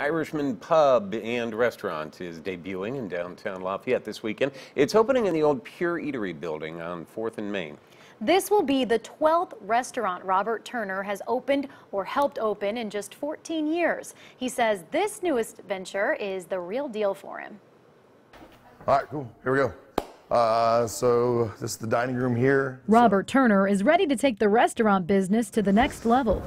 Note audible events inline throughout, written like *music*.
Irishman Pub and Restaurant is debuting in downtown Lafayette this weekend. It's opening in the old Pure Eatery building on 4th and Main. This will be the 12th restaurant Robert Turner has opened or helped open in just 14 years. He says this newest venture is the real deal for him. All right, cool. Here we go. Uh, so this is the dining room here. Robert Turner is ready to take the restaurant business to the next level.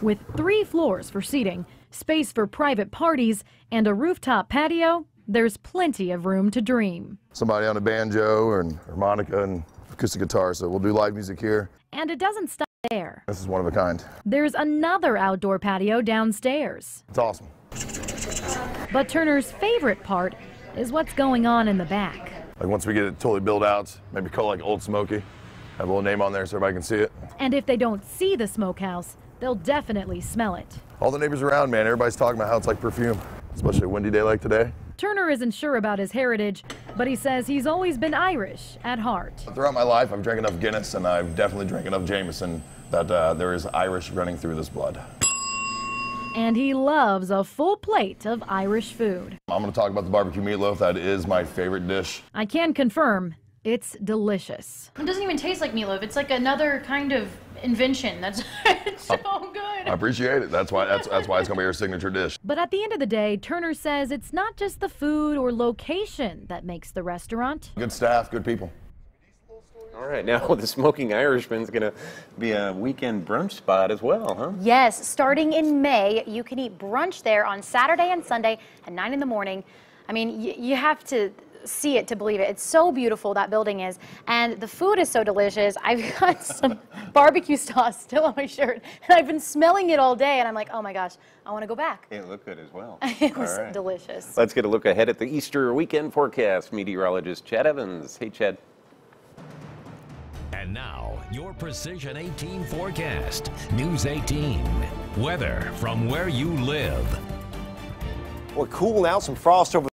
With three floors for seating, space for private parties, and a rooftop patio, there's plenty of room to dream. Somebody on a banjo and harmonica and acoustic guitar, so we'll do live music here. And it doesn't stop there. This is one of a kind. There's another outdoor patio downstairs. It's awesome. But Turner's favorite part is what's going on in the back. Like once we get it totally built out, maybe call it like Old Smoky. Have a little name on there so everybody can see it. And if they don't see the smokehouse, they'll definitely smell it. All the neighbors around, man, everybody's talking about how it's like perfume, especially a windy day like today. Turner isn't sure about his heritage, but he says he's always been Irish at heart. Throughout my life, I've drank enough Guinness and I've definitely drank enough Jameson that uh, there is Irish running through this blood. And he loves a full plate of Irish food. I'm going to talk about the barbecue meatloaf. That is my favorite dish. I can confirm it's delicious. It doesn't even taste like meatloaf. It's like another kind of invention. That's *laughs* it's so good. I appreciate it. That's why that's that's why it's gonna be your signature dish. *laughs* But at the end of the day, Turner says it's not just the food or location that makes the restaurant. Good staff, good people. All right, now *laughs* the Smoking Irishman's going to be a weekend brunch spot as well, huh? Yes, starting in May, you can eat brunch there on Saturday and Sunday at 9 in the morning. I mean, you have to see it to believe it. It's so beautiful, that building is. And the food is so delicious. *laughs* I've got some barbecue sauce still on my shirt. And I've been smelling it all day. And I'm like, oh my gosh, I want to go back. It looked good as well. *laughs* it was right. delicious. Let's get a look ahead at the Easter weekend forecast. Meteorologist Chad Evans. Hey, Chad. And now, your Precision 18 forecast. News 18. Weather from where you live. Well, cool now, some frost over